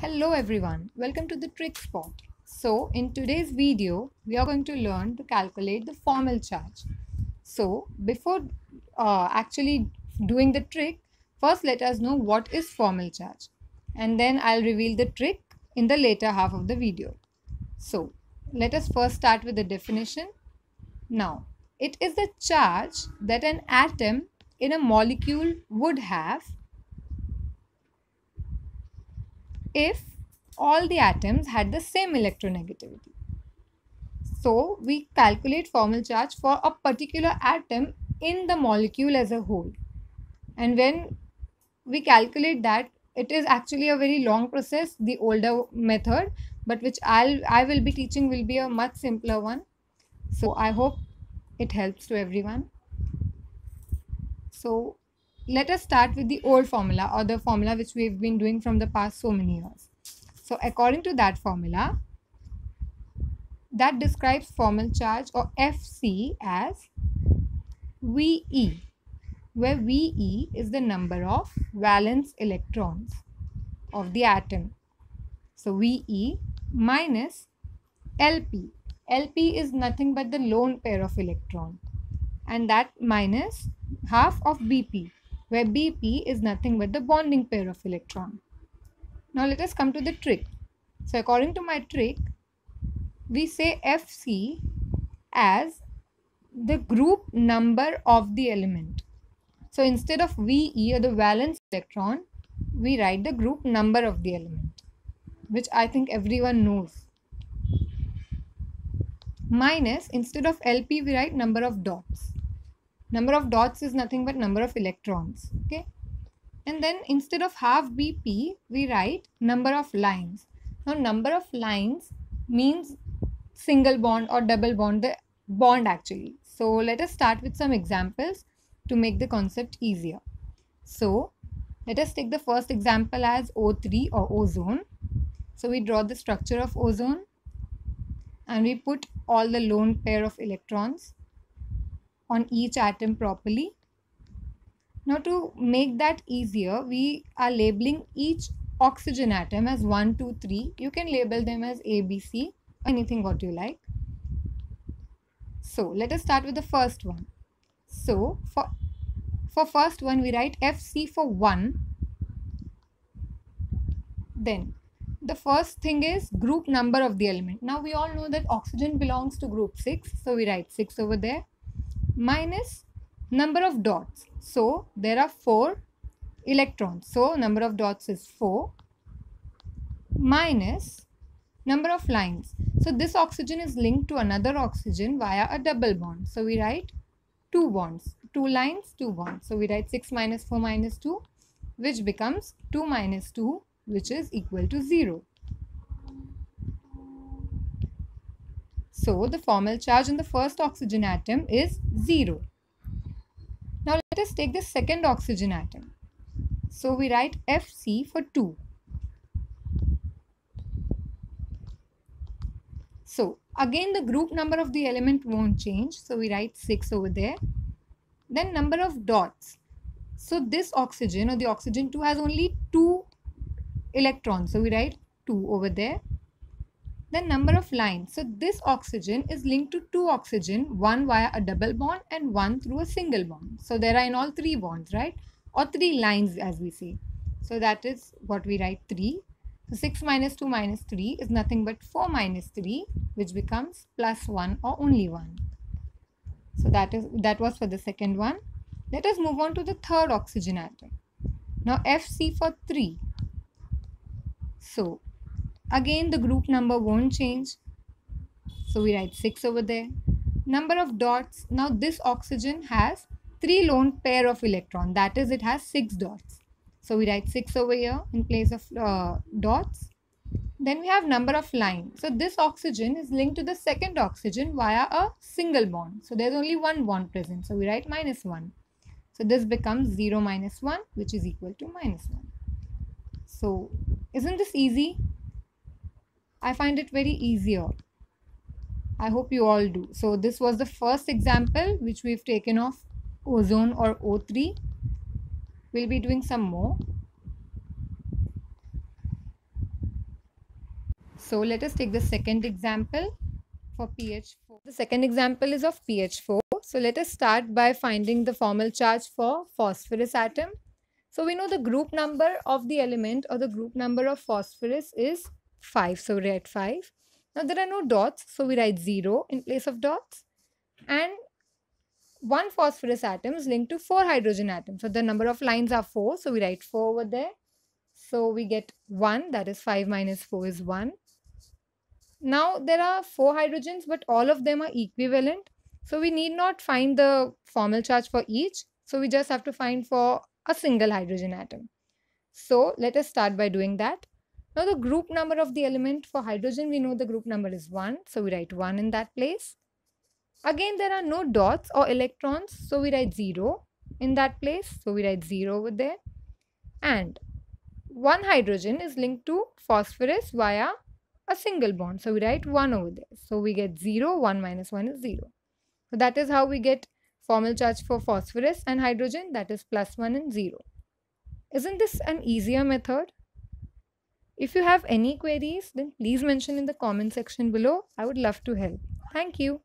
Hello everyone, welcome to the trick spot. So in today's video, we are going to learn to calculate the formal charge. So before uh, actually doing the trick, first let us know what is formal charge and then I'll reveal the trick in the later half of the video. So let us first start with the definition. Now, it is the charge that an atom in a molecule would have if all the atoms had the same electronegativity. So we calculate formal charge for a particular atom in the molecule as a whole. And when we calculate that, it is actually a very long process, the older method, but which I'll I will be teaching will be a much simpler one. So I hope it helps to everyone. So let us start with the old formula or the formula which we've been doing from the past so many years. So according to that formula, that describes formal charge or Fc as VE, where VE is the number of valence electrons of the atom. So VE minus LP. LP is nothing but the lone pair of electron and that minus half of BP where BP is nothing but the bonding pair of electron. Now let us come to the trick. So according to my trick, we say Fc as the group number of the element. So instead of VE or the valence electron, we write the group number of the element, which I think everyone knows. Minus, instead of LP, we write number of dots number of dots is nothing but number of electrons okay? And then instead of half bp we write number of lines. Now number of lines means single bond or double bond the bond actually. So let us start with some examples to make the concept easier. So let us take the first example as O3 or ozone. So we draw the structure of ozone and we put all the lone pair of electrons on each atom properly. Now to make that easier, we are labeling each oxygen atom as 1, 2, 3. You can label them as A, B, C, anything what you like. So let us start with the first one. So for, for first one, we write FC for 1. Then the first thing is group number of the element. Now we all know that oxygen belongs to group 6. So we write 6 over there minus number of dots. So there are 4 electrons. So number of dots is 4 minus number of lines. So this oxygen is linked to another oxygen via a double bond. So we write 2 bonds, 2 lines, 2 bonds. So we write 6 minus 4 minus 2 which becomes 2 minus 2 which is equal to 0. So the formal charge in the first oxygen atom is 0. Now let us take the second oxygen atom. So we write Fc for 2. So again the group number of the element won't change. So we write 6 over there. Then number of dots. So this oxygen or the oxygen 2 has only 2 electrons. So we write 2 over there then number of lines. So this oxygen is linked to two oxygen, one via a double bond and one through a single bond. So there are in all three bonds, right? Or three lines as we say. So that is what we write 3. So 6 minus 2 minus 3 is nothing but 4 minus 3 which becomes plus 1 or only 1. So that is that was for the second one. Let us move on to the third oxygen atom. Now Fc for 3. So Again, the group number won't change. So we write 6 over there. Number of dots. Now this oxygen has 3 lone pair of electron. That is, it has 6 dots. So we write 6 over here in place of uh, dots. Then we have number of lines. So this oxygen is linked to the second oxygen via a single bond. So there's only one bond present. So we write minus 1. So this becomes 0 minus 1 which is equal to minus 1. So isn't this easy? I find it very easier. I hope you all do. So this was the first example which we've taken of ozone or O3. We'll be doing some more. So let us take the second example for PH4. The second example is of PH4. So let us start by finding the formal charge for phosphorus atom. So we know the group number of the element or the group number of phosphorus is 5. So we write 5. Now there are no dots. So we write 0 in place of dots. And one phosphorus atom is linked to four hydrogen atoms. So the number of lines are 4. So we write 4 over there. So we get 1 that is 5 minus 4 is 1. Now there are 4 hydrogens but all of them are equivalent. So we need not find the formal charge for each. So we just have to find for a single hydrogen atom. So let us start by doing that. Now the group number of the element for hydrogen, we know the group number is 1. So we write 1 in that place. Again, there are no dots or electrons. So we write 0 in that place. So we write 0 over there. And one hydrogen is linked to phosphorus via a single bond. So we write 1 over there. So we get 0, 1 minus 1 is 0. So that is how we get formal charge for phosphorus and hydrogen that is plus 1 and 0. Isn't this an easier method? If you have any queries then please mention in the comment section below. I would love to help. Thank you.